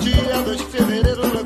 dia 2 de fevereiro